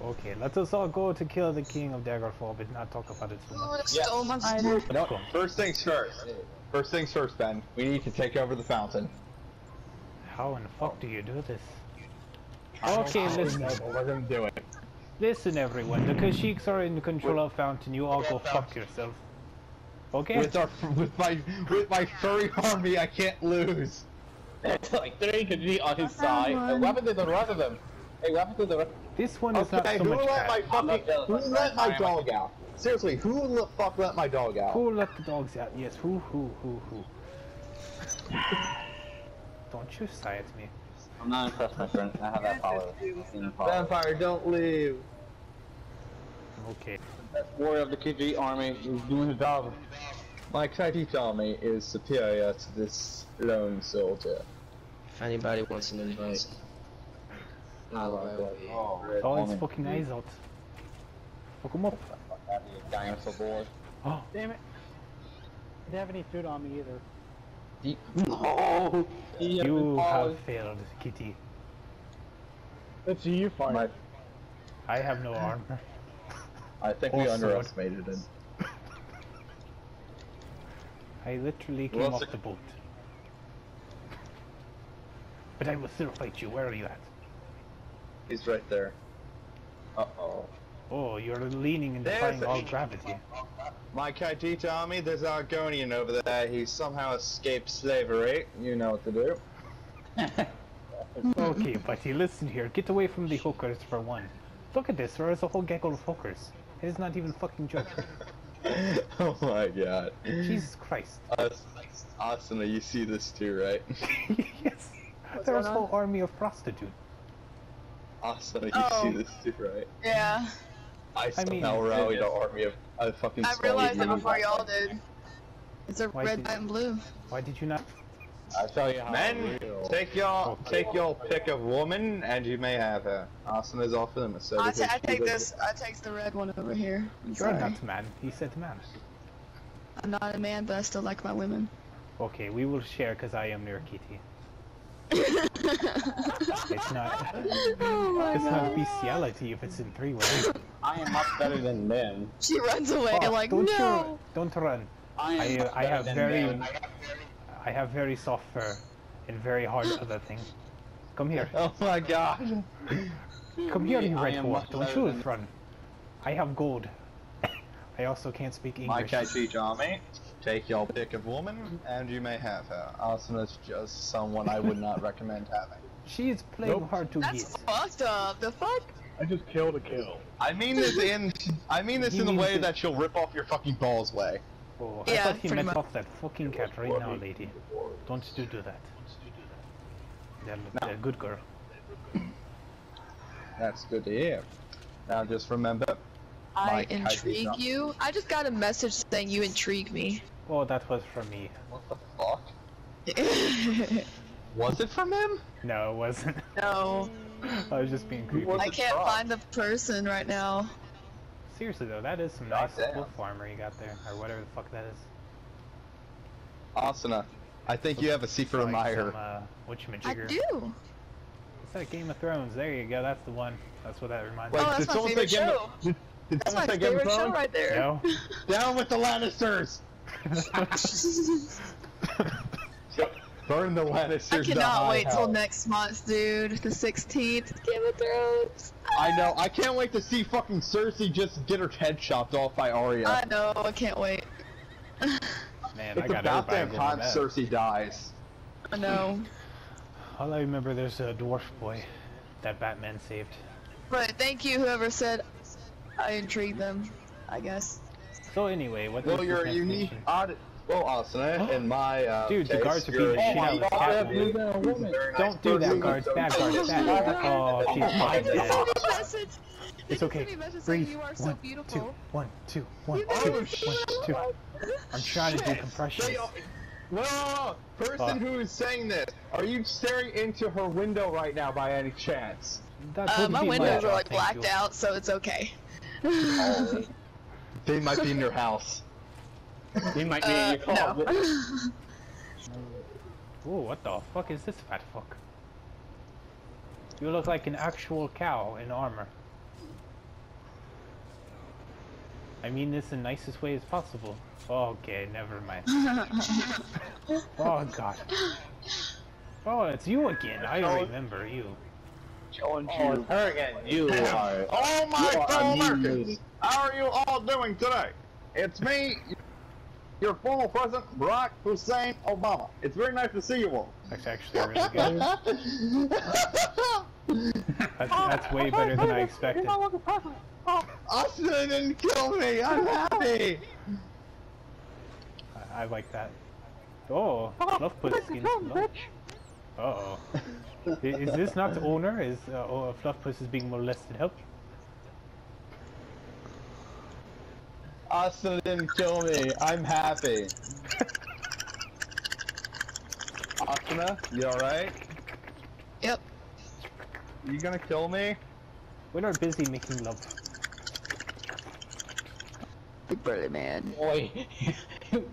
Okay, let us all go to kill the king of Daggerfall, but not talk about it too much. Yes. stole my I know. First things first. First things first, Ben. We need to take over the fountain. How in the fuck do you do this? Okay, know, listen. but we're do it. Listen, everyone. The Khajiits are in control of Fountain. You all go fuck yourself. Okay? With our, with my, with my furry army, I can't lose. like three could be on his side. one. What happened to the rest of them? Hey, what happened to the? This one is not Okay, so who much let my bad. I'm not fucking, who let my dog out? Seriously, who the fuck let my dog out? Who let the dogs out? Yes, who, who, who, who? Don't you sigh at me. I'm not impressed, my friend. I have that power. Vampire, don't leave. Okay. The warrior of the KG army is doing the job. My Khajiit army is superior to this lone soldier. If anybody wants an invite, I'll Oh, Oh, his fucking eyes out. Fuck him up. Dinosaur boy. Oh, Damn it. I didn't have any food on me either. No! He you have failed, Kitty. That's you, fine. My, I have no armor. I think we underestimated him. I literally came Well, off it's the boat. But I will still fight you. Where are you at? He's right there. Uh oh. Oh, you're leaning and There's defying the- all gravity. My Kaitita army, there's Argonian over there. He somehow escaped slavery. You know what to do. okay, buddy, listen here. Get away from the hookers for one. Look at this. There is a whole gaggle of hookers. It is not even fucking joking. oh my god. Jesus Christ. Us, Asuna, you see this too, right? yes. What's There's a whole army of prostitutes. Asuna, you Oh. see this too, right? Yeah, I I mean- somehow rallied an army of a fucking I realized it before y'all did. It's a Why red, did- white, and blue. Why did you not? I'll tell you how Men, real. take your Okay. take your pick of woman, and you may have her. Asuna's off limits. So I, because ta- I take was- this. I take the red one over here. I'm You're sorry. not man. He said man. I'm not a man, but I still like my women. Okay, we will share because I am near Kitty. It's not. oh my It's not bestiality if it's in three ways. I am much better than them. She runs away Oh, like don't no. You, don't run. I am I, much I have than very, them. I have very soft fur, and very hard other things. Come here, Oh my god. come here, you I red am whore. much Don't you run. I have gold. I also can't speak My English. Khajiit army, take your pick of woman, and you may have her. Asuna's just someone I would not recommend having. She is playing Nope. hard to That's get. fucked up. The fuck? I just killed a kill. I mean this in I mean this He in the way it- that she'll rip off your fucking balls way. Oh, I Yeah, thought he pretty meant much. off that fucking cat right now, lady. Don't you do that. They're, they're a good girl. That's good to hear. Now just remember, I Mike, intrigue you. I just got a message saying you intrigue me. Oh, that was from me. what the fuck? Was it from him? No, it wasn't. no, I was just being creepy. I can't from? find the person right now. Seriously though, that is some God nice damn. wolf armor you got there, or whatever the fuck that is. Asuna, I think you have a secret Like admirer. some, uh, I do. It's like Game of Thrones. There you go. That's the one. That's what that reminds Wait, Oh, me. that's did my favorite say Game show. Of, did, did That's my say Game favorite show right there. No. Down with the Lannisters! Burn the Lannisters I cannot high wait till next month, dude. The 16th, Game of Thrones. I know, I can't wait to see fucking Cersei just get her head chopped off by Arya. I know. I can't wait. Man, it's I got about everybody damn time to. Cersei dies. I know. All I remember, there's a dwarf boy that Batman saved. But thank you, whoever said I intrigued them. I guess. So anyway, what Well, you're a unique, odd. Well, Asuna, in my uh, Dude, the guards are you're the a shit out of unique, Catwoman. very Don't do that, guards. Bad guards. just- Bad. Oh, she's fucking dead. message. It's okay. Breathe. You so One, two, beautiful. one, two, one, You two, know- one, two. I'm trying to do compressions. Stay No, no, no, no. Person What? who is saying this, are you staring into her window right now by any chance? That Uh, my windows job, are like blacked out, so it's okay. They might be in your house. They might be Uh, in your car. no. Ooh, what the fuck is this fat fuck? You look like an actual cow in armor. I mean this in nicest way as possible. Okay, never mind. Oh god. Oh, it's you again. I remember you. Challenge Oh, you. it's her again. You are. Oh my You are fellow Americans! How are you all doing today? It's me, your former president, Barack Hussein Obama. It's very nice to see you all. That's actually really good. That's, that's way better than I expected. Austin didn't kill me. I'm happy. I, I like that. Oh, love put skin. Uh oh. Is this not the owner? Is uh, oh, Fluffpuss is being molested? Help! Austin didn't kill me. I'm happy. Asuna, you alright? Yep. You gonna kill me? We are not busy making love. Big burly man. Boy.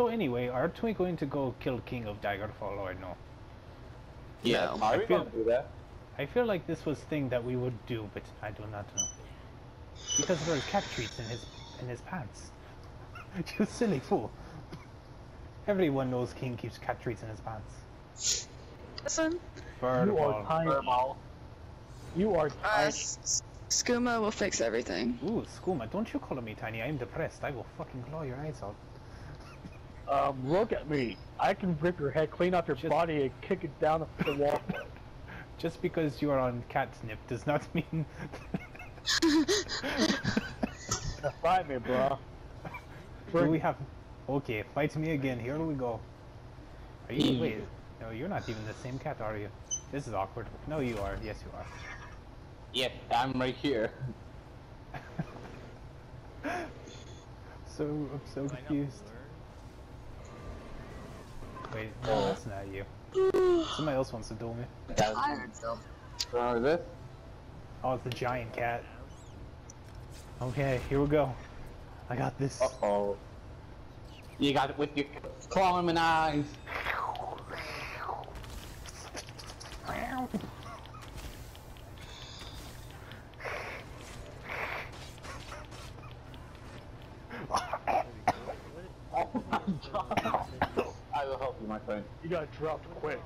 So anyway, aren't we going to go kill King of Daggerfall or no? Yeah, No. I feel- do that? I feel like this was thing that we would do, but I do not know. Because there are cat treats in his in his pants. you silly fool. Everyone knows King keeps cat treats in his pants. Listen, You are Birdball. tiny. You are uh, tiny. S- Skooma will fix everything. Ooh, Skooma, don't you call me tiny. I'm depressed. I will fucking claw your eyes out. Um, look at me. I can rip your head clean off your Just- body and kick it down the wall. Just because you are on catnip does not mean. Fight me, bro. Do we have? Okay, fight me again. Here we go. Are you? Wait. No, you're not even the same cat, are you? This is awkward. No, you are. Yes, you are. Yep, I'm right here. So I'm so confused. Wait, no, that's not you. Somebody else wants to duel me. That's Remember this? Oh, it's the giant cat. Okay, here we go. I got this. Uh oh. You got it with your claw in my eyes. Oh my god. I will help you, my friend. You got dropped quick.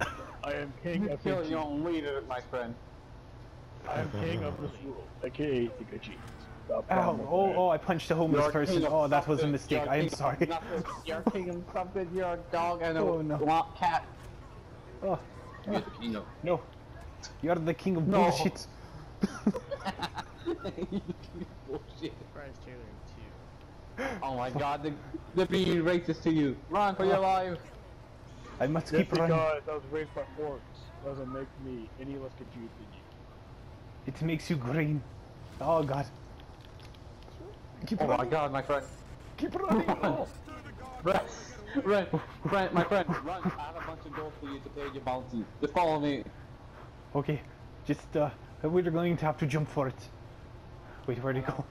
I am king You of kill the your own leader, my friend. I am king of this world, aka Pikachu. Stop Ow! Oh, oh! I punched a homeless You're person. Oh, that was a mistake. I am sorry. You're king of something. You're a dog and a Oh, no. cat. Oh, You're the king of. no! You are the king of No. bullshit. Bullshit. Oh my god, they, they're being racist to you. Run for your life. I must Just keep running. because I was raised by orcs doesn't make me any less confused than you. It makes you green. Oh god. Keep Oh my god, my friend. Keep running. Oh. Run, run, friend, my friend, run. I have a bunch of gold for you to pay your bounty. Just follow me. Okay, just uh, we're going to have to jump for it. Wait, where'd it go?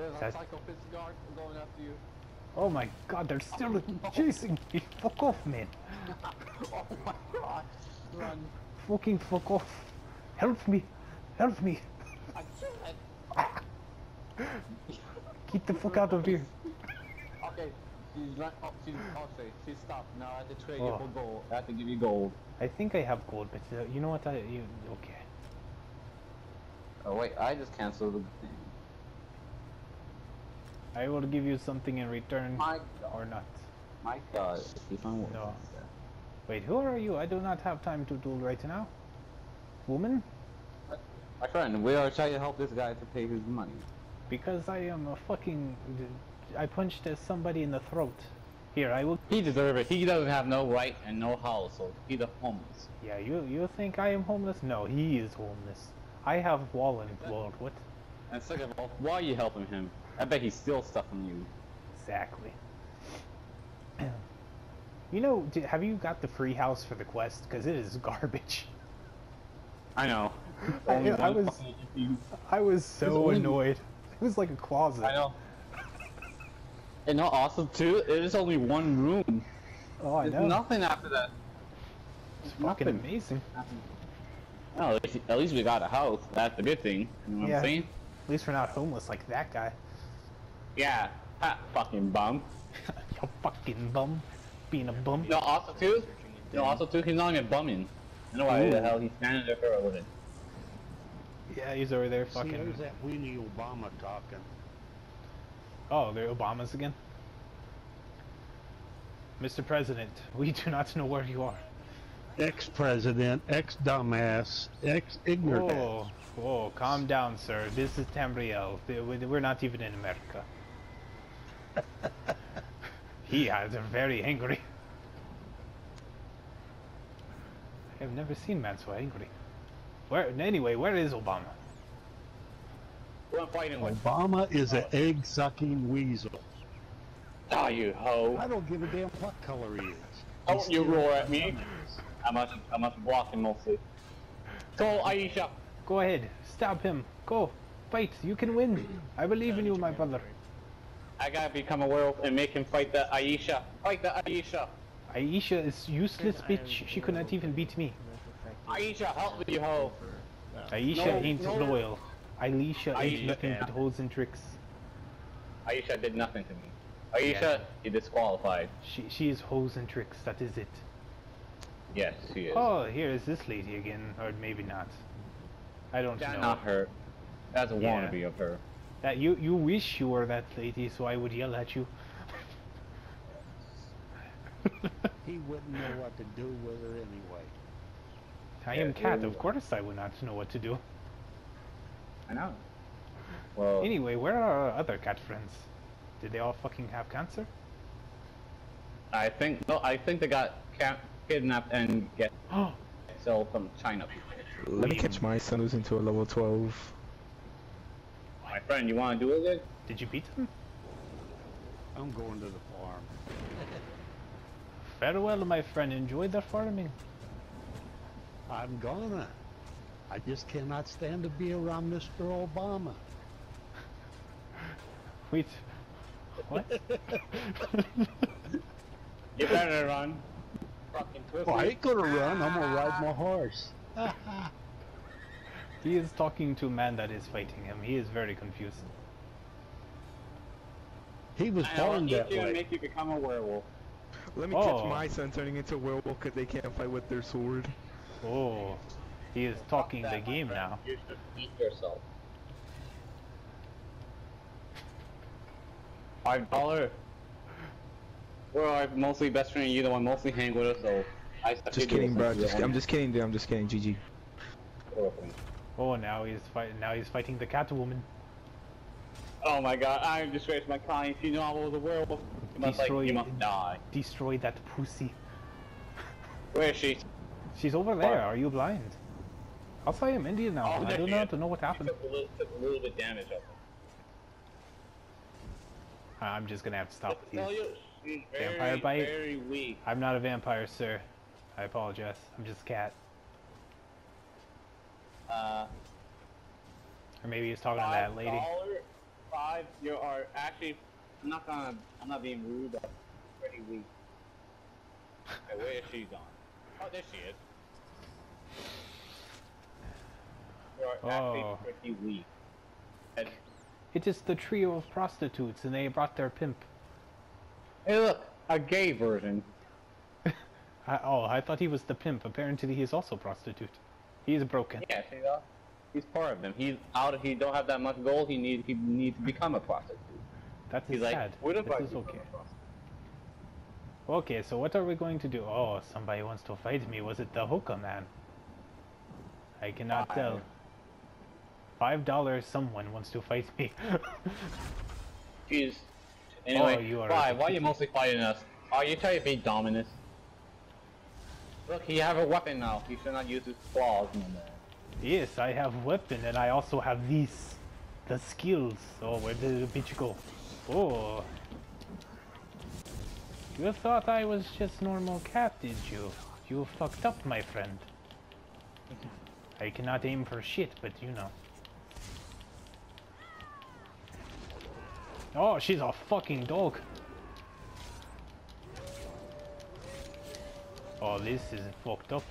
There's a That's- psycho fist guard going after you. Oh my god, they're still chasing me. Fuck off, man. Oh my god. Run. Fucking fuck off. Help me. Help me. I can't. Get the fuck out of here. Okay. She's run. Oh, she's, okay, she stopped. Now I have to trade Oh. you for gold. I have to give you gold. I think I have gold, but uh, you know what? I you, okay. Oh wait, I just canceled the thing. I will give you something in return, My god. or not. My god. If I'm No. Wait, who are you? I do not have time to duel right now. Woman? My friend, we are trying to help this guy to pay his money. Because I am a fucking. I punched somebody in the throat. Here, I will. He deserves it. He doesn't have no right and no house, so he's a homeless. Yeah, you you think I am homeless? No, he is homeless. I have wall and world. What? And second of all, why are you helping him? I bet he steals stuff from you. Exactly. You know, have you got the free house for the quest? Because it is garbage. I know. I- I was- I was so only- annoyed. It was like a closet. I know. And not awesome too. It is only one room. Oh, I There's know. nothing after that. it's fucking amazing. Well, at least, at least we got a house. That's the good thing. You know what Yeah. I'm saying? At least we're not homeless like that guy. Yeah. Ha, fucking bum. you fucking bum. Being a bum. No, also too. No, also too. He's not even bumming. I don't know why the hell he's standing there for a living. Yeah, he's over there fucking. See, fucking. there's that weenie Obama talking. Oh, they're Obamas again. Mr. President, we do not know where you are. Ex-president, ex-dumbass, ex-ignorant. Oh, oh, calm down, sir. This is Tamriel. We're not even in America. He is very angry. I have never seen man so angry. Where? Anyway, where is Obama? Who I'm fighting with? Obama is an egg-sucking weasel. Oh, you hoe. I don't give a damn what color he is. Don't He's you roar at me. dumbass. I must, I must block him mostly. Go, Aisha. Go ahead, stab him. Go, fight. You can win. I believe in you, my brother. I gotta become a werewolf and make him fight the Aisha. Fight the Aisha. Aisha is useless bitch. She could not even beat me. Aisha, help me, you hoe. Aisha No, ain't no. loyal. Aisha ain't Aisha, nothing yeah. but holes and tricks. Aisha did nothing to me. Aisha, Yeah. you disqualified. She she is hoes and tricks. That is it. Yes, she is. Oh, here is this lady again, or maybe not. I don't That's know. not her. That's a Yeah. wannabe of her. That you you wish you were that lady, so I would yell at you. He wouldn't know what to do with her anyway. I am cat. you- Of course, I would not know what to do. I know. Well, Anyway, where are our other cat friends? Did they all fucking have cancer? I think no, I think they got ca- kidnapped and get Oh, sold from China. Let me catch my son who's into a level 12. My friend, you want to do it? Again? did you beat them? I'm going to the farm. Farewell, my friend. Enjoy the farming. I'm gonna. I just cannot stand to be around Mr. Obama. Wait. What? You better run. Fucking pussy. Oh, I ain't gonna run. I'm gonna ride my horse. He is talking to a man that is fighting him. He is very confused. He was I know, born you that two way. make you become a werewolf. Let me Oh. catch my son turning into a werewolf because they can't fight with their sword. Oh, he is talking the That, my game now. You should eat yourself. Five dollar. We're our mostly best friend. You the one mostly hang with us, so I suck Just kidding, bro. Just, I'm just kidding, dude. I'm just kidding. GG. Oh, now he's fighting. Now he's fighting the Catwoman. Oh my god, I am disgraced my client. You know all was a werewolf. You must like, Destroy- you must die. Destroy that pussy. Where is she? She's over there. Are you blind? Also, I am Indian now. Oh, I do not know what happened. Took a little, took a little bit damage of it. I'm just gonna have to stop with Tell these. she's very, Vampire bite? very weak. I'm not a vampire, sir. I apologize. I'm just a cat. Uh, Or maybe he's talking to that lady. dollar, five. You are actually. I'm not gonna. I'm not being rude, but pretty weak. Where is she gone? Oh, there she is. You are Oh. actually pretty weak. And, It is the trio of prostitutes, and they brought their pimp. hey, look, a gay version. I, oh, I thought he was the pimp. Apparently, he is also prostitute. He is broken. Yeah, see that? He's part of them. He's out. He don't have that much gold. He needs. He needs to become a prostitute. That is He's like, sad. what if I This is okay. Okay, so what are we going to do? Oh, somebody wants to fight me. Was it the hookah man? I cannot Five. tell. Five dollars. Someone wants to fight me. Jeez. Anyway, Oh, you are why? Why are you mostly fighting us? Are you trying to be dominant? Look, he have a weapon now. He should not use his claws no more. yes, I have weapon, and I also have these, the skills. Oh, where did the bitch go? Oh. You thought I was just normal cat, did you? You fucked up, my friend. I cannot aim for shit, but you know. Oh, she's a fucking dog. Oh, this is fucked up.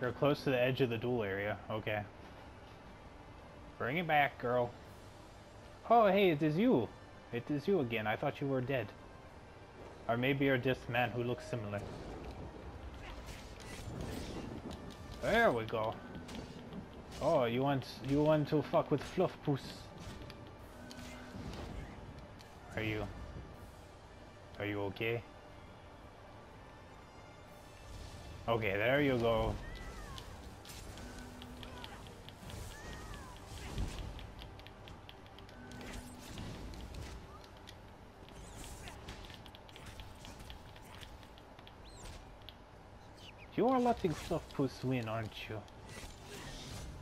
You're close to the edge of the duel area. Okay. Bring it back, girl. Oh, hey, it is you. It is you again. I thought you were dead. Or maybe you're just man who looks similar. There we go. Oh, you want you want to fuck with Fluff Puss? Are you? Are you okay? Okay, there you go. You are letting Fluff Puss win, aren't you?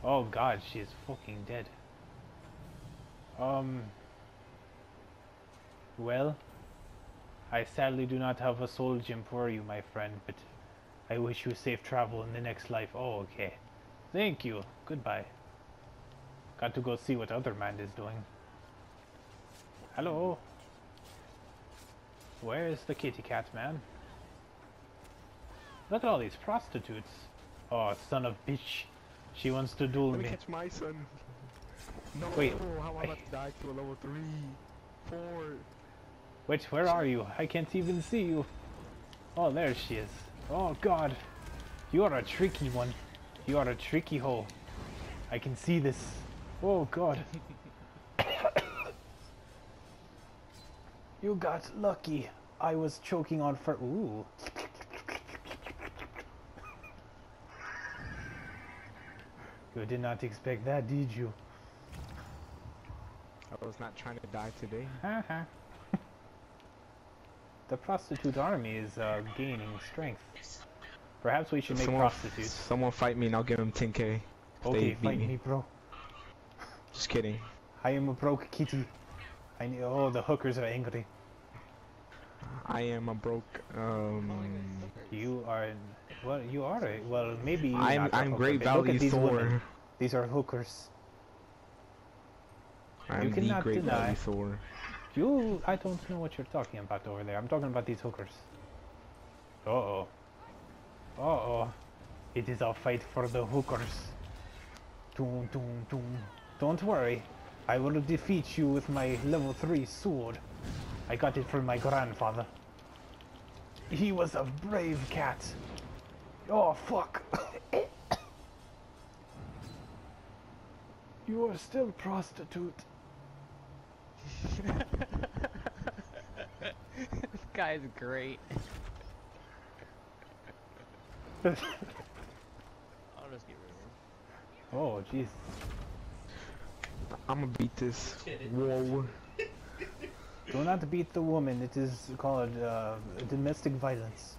Oh god, she is fucking dead. Um... Well, I sadly do not have a soul gem for you, my friend, but I wish you safe travel in the next life. Oh, okay. Thank you. Goodbye. Got to go see what other man is doing. Hello? Where is the kitty cat, man? Look at all these prostitutes. Oh, son of bitch. She wants to duel Let me me. catch my son. No, Wait, how am I about to die to a level 3? 4. Wait, where are you? I can't even see you. Oh, there she is. Oh god. You are a tricky one. You are a tricky hole. I can see this. Oh god. you got lucky. I was choking on for ooh. You did not expect that, did you? I was not trying to die today. Haha. the prostitute army is uh, gaining strength. Perhaps we should make someone, prostitutes. someone fight me and I'll give him 10k. if they Okay, fight me. me, bro. Just kidding. I am a broke kitty. I need. Oh, the hookers are angry. I am a broke. Um, You are. Well, you are. A, well, maybe. I'm I'm Great Value at these women. These are hookers. I'm the cannot Great deny. Value Thor. You. I don't know what you're talking about over there. I'm talking about these hookers. Uh oh. Uh oh. It is a fight for the hookers. Doom, doom, doom. Don't worry. I will defeat you with my level 3 sword. I got it from my grandfather. He was a brave cat. Oh, fuck. you are still prostitute. this guy's great. I'll just get rid of him. Oh, jeez. I'm gonna beat this. Whoa. Do not beat the woman. It is called uh, domestic violence.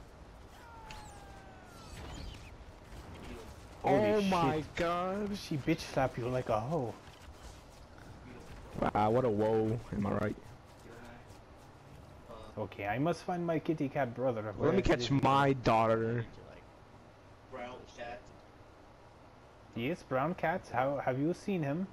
Holy oh my shit. god. She bitch slapped you like a hoe. Wow, what a whoa. Am I right? Okay, I must find my kitty cat brother. Let Where me catch my daughter. Brown cat. Yes, brown cat. How have you seen him?